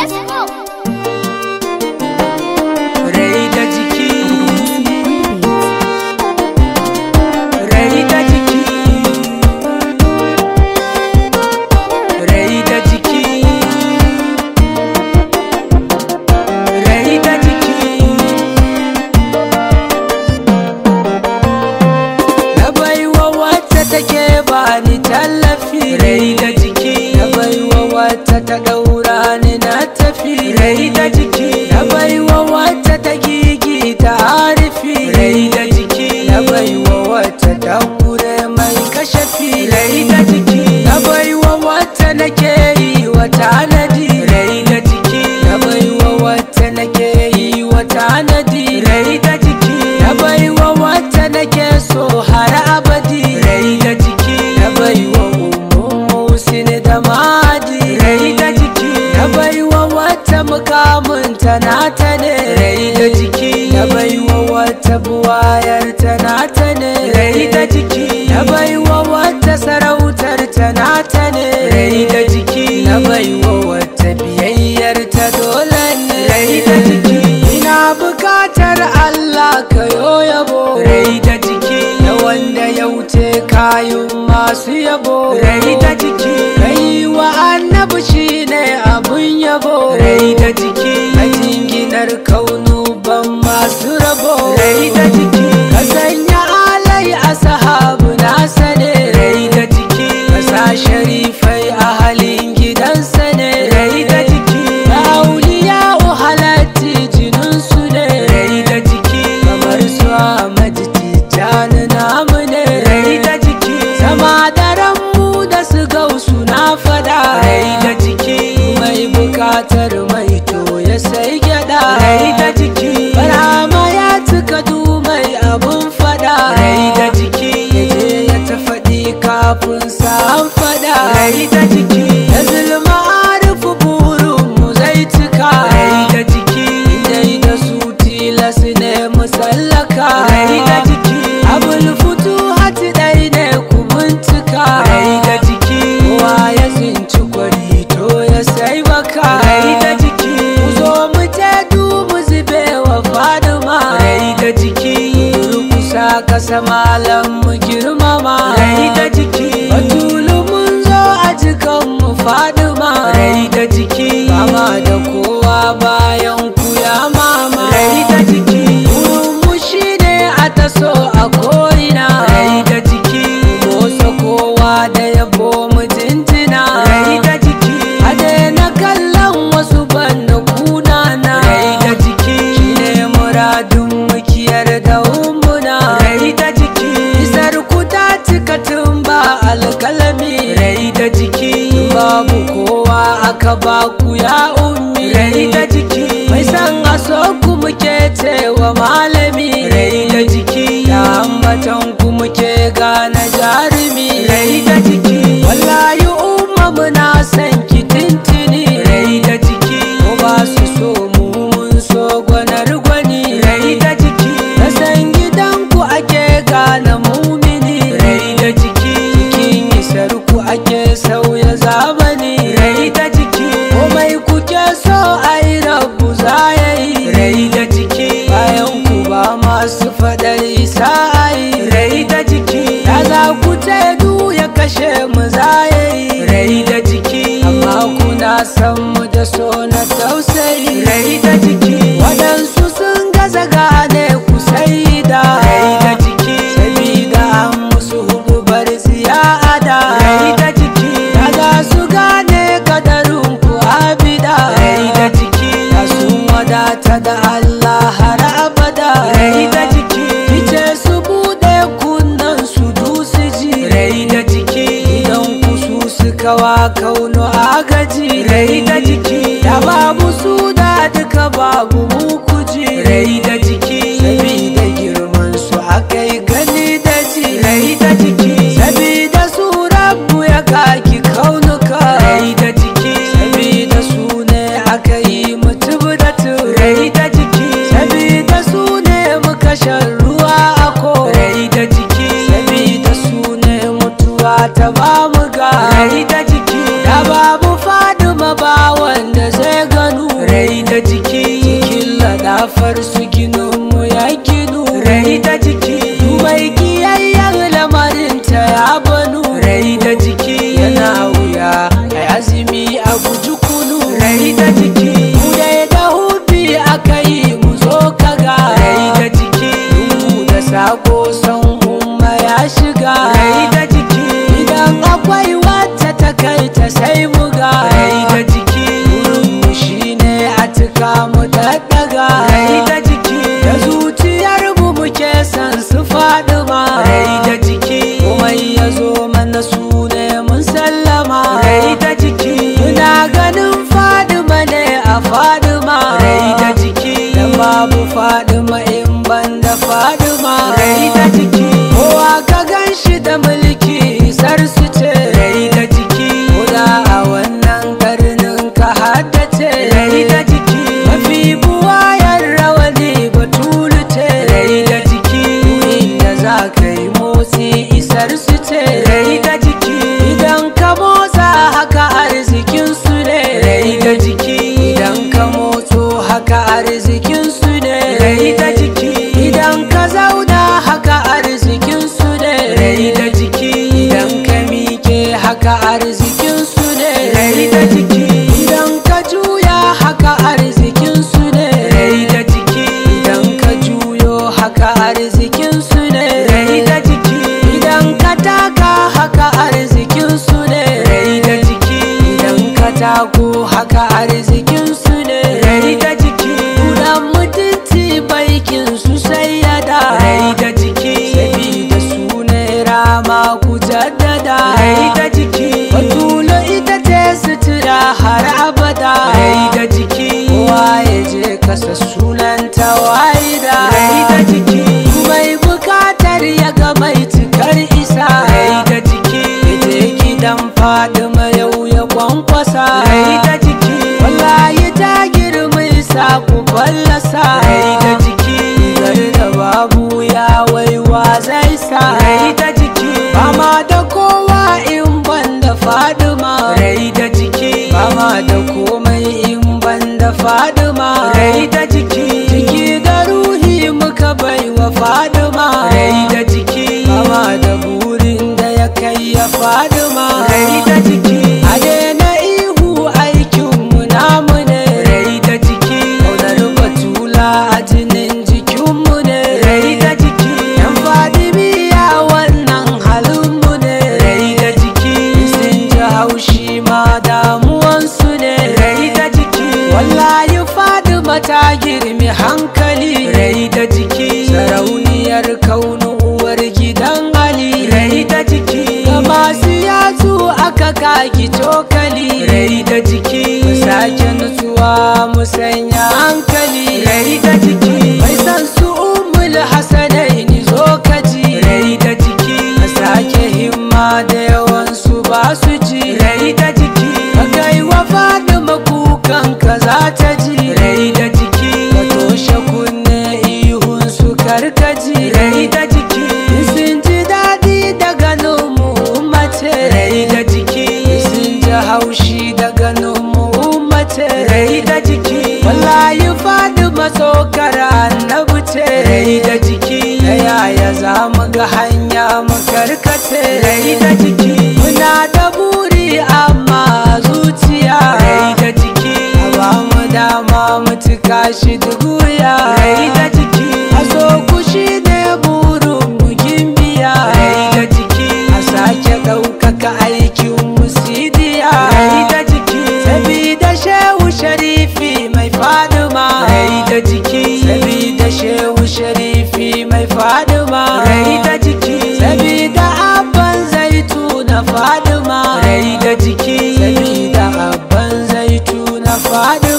Let's go. Jinginar kaunu ban masu rabo. Rai da jiki. Ka sanya alai a sahabu na sane. Rai da jiki. Ka sharifai a halin gidansa ne rai da jiki. Ka auliya halatti jininsu ne. Rai da jiki. Kamar su Ahmad kafin sa an fada rai da jiki ya zulma arifu burin mu zai cika. Rai da jiki dai da su tilas ne musallaka rai da jiki abul hati dai ne ku bincika. Rai da jiki kowa ya tsinci kwari to ya sai baka rai da jiki zo mu je du mu zube wa faduma rai da jiki rukusa kasa malam. Mama da kowa bayan ku ya mama. Rai da jiki. Wurin mu shine a taso a ko'ina. Rai da jiki. Motsa kowa da yabo mu jinjina. Rai da jiki. A daina kallon wasu banda kunana. Rai da jiki. Shine muradun mukiyar da ummuna rai da jiki. Isar ku ta cika tun ba alkalami rai da jiki. Babu kowa aka ba ambatan ku muke gane san mu da so na tausayi. Rai da jiki. Waɗansu sun gaza gane ku sai da rai da jiki. Sabida an musu hububar ziyada. Rai da jiki. Ya za su gane kadarin ku abida. Rai da jiki. Ya sun wadata da Allah har abada. Rai da jiki. Fice su buɗe kunnan su dusu ji. Rai da jiki. Idan ku su suka wa kauno ta ba mu ga. Mu daddaga rai da jiki. Da zuciyar mu muke san su faɗi ma rai da jiki. Komai ya zo mana su ne mun sallama. Rai da jiki. Muna ganin fadima ne a fadima rai da jiki. Da babu fadima in ban da fadima rai da jiki. Kowa ka gan shi da mulki isar su ce. Inda za ka yi motsi isar su ce rai da jiki idan ka motsa haka arzikin su ne. Rai da jiki idan ka motso haka arzikin su ne. Rai da jiki idan ka zauna haka arzikin su ne. Rai da jiki idan ka miƙe haka arzikin tako haka arzikin su ne. Rai da jiki. Kudan mutunci baikin su sai ya da. Rai da jiki. Sabida su ne rama ku jaddada. Rai da jiki. Batulo ita ce sutura har abada. Rai da jiki. Kowa ya je kasa sunanta da babu ya waiwa zai sa rai da jiki. Bama da kowa in ban da fadima. Rai da jiki. Bama da komai in ban da fadima. Rai da jiki. Jiki da ruhi muka bai wa fadima. Rai da jiki. Bama da burin da ya kai ya fadima. Nutsuwa mu sanya hankali. Rai da jiki. Mai san su umul hasanai ni zo kaji rai da jiki. Ka sake himma da yawan su ba su ji. Rai da jiki. Ka kai wa fadima kukan ka za ta ji. Rai da jiki. Ka toshe kunne ihun su karkaji tsokar annabi ce. Rai da jiki. Yaya za mu ga hanya mu karkace rai da jiki. muna da buri amma zuciya. Rai da jiki. Ba mu dama mu cika shi duguya rai da jiki. A so kushi ne faɗi